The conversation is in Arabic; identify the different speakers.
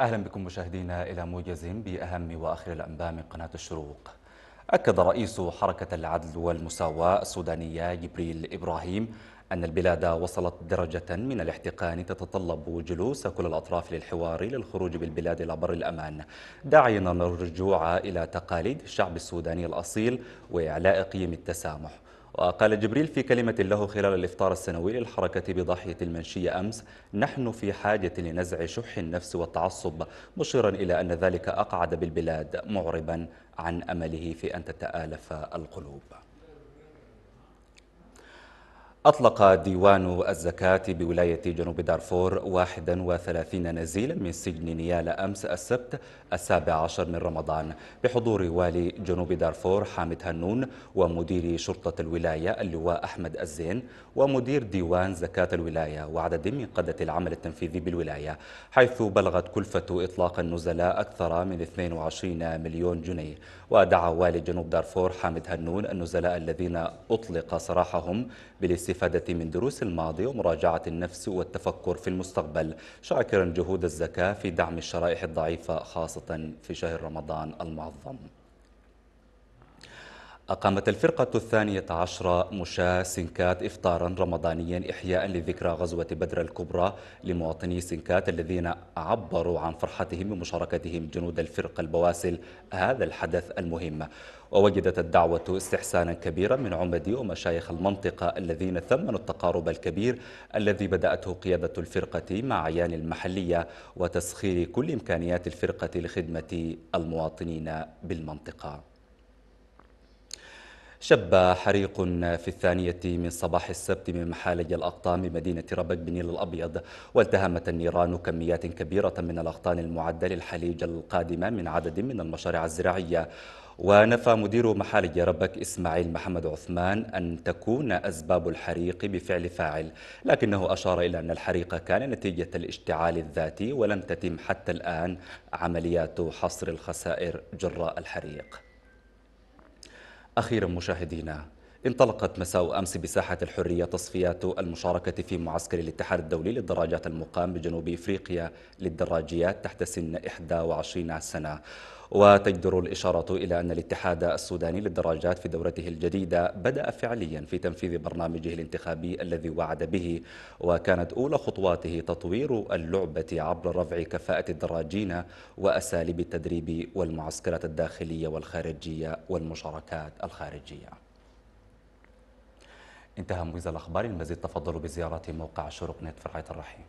Speaker 1: أهلا بكم مشاهدينا إلى موجز بأهم وآخر الأنباء من قناة الشروق. أكد رئيس حركة العدل والمساواة السودانية جبريل إبراهيم أن البلاد وصلت درجة من الاحتقان تتطلب جلوس كل الأطراف للحوار للخروج بالبلاد إلى بر الأمان. داعيا الرجوع إلى تقاليد الشعب السوداني الأصيل وإعلاء قيم التسامح. وقال جبريل في كلمة له خلال الإفطار السنوي للحركة بضاحية المنشية أمس نحن في حاجة لنزع شح النفس والتعصب مشيرا إلى أن ذلك أقعد بالبلاد معربا عن أمله في أن تتآلف القلوب. أطلق ديوان الزكاة بولاية جنوب دارفور 31 نزيلا من سجن نيالا أمس السبت السابع عشر من رمضان بحضور والي جنوب دارفور حامد هنون ومدير شرطة الولاية اللواء أحمد الزين ومدير ديوان زكاة الولاية وعدد من قادة العمل التنفيذي بالولاية حيث بلغت كلفة إطلاق النزلاء أكثر من 22 مليون جنيه. ودعا والي جنوب دارفور حامد هنون النزلاء الذين أطلق سراحهم بالاستفادة من دروس الماضي ومراجعة النفس والتفكر في المستقبل شاكرا جهود الزكاة في دعم الشرائح الضعيفة خاصة في شهر رمضان المعظم. أقامت الفرقة الثانية عشر مشاة سنكات إفطارا رمضانيا إحياء لذكرى غزوة بدر الكبرى لمواطني سنكات الذين عبروا عن فرحتهم بمشاركتهم جنود الفرقة البواسل. هذا الحدث المهم. ووجدت الدعوة استحسانا كبيرا من عمدي ومشايخ المنطقة الذين ثمنوا التقارب الكبير الذي بدأته قيادة الفرقة مع عيان المحلية وتسخير كل إمكانيات الفرقة لخدمة المواطنين بالمنطقة. شب حريق في الثانية من صباح السبت من محالج الأقطام بمدينة ربك بنيل الأبيض والتهمت النيران كميات كبيرة من الأغطان المعدة للحليج القادمة من عدد من المشاريع الزراعية. ونفى مدير محالج ربك إسماعيل محمد عثمان أن تكون أسباب الحريق بفعل فاعل لكنه أشار إلى أن الحريق كان نتيجة الاشتعال الذاتي ولم تتم حتى الآن عمليات حصر الخسائر جراء الحريق. أخيرا مشاهدينا. انطلقت مساء أمس بساحة الحرية تصفيات المشاركة في معسكر الاتحاد الدولي للدراجات المقام بجنوب إفريقيا للدراجيات تحت سن 21 سنة. وتجدر الإشارة إلى أن الاتحاد السوداني للدراجات في دورته الجديدة بدأ فعليا في تنفيذ برنامجه الانتخابي الذي وعد به وكانت أولى خطواته تطوير اللعبة عبر رفع كفاءة الدراجين وأساليب التدريب والمعسكرات الداخلية والخارجية والمشاركات الخارجية. انتهى موزة الأخبار المزيد تفضلوا بزيارة موقع شروق نت في رعاية الرحيم.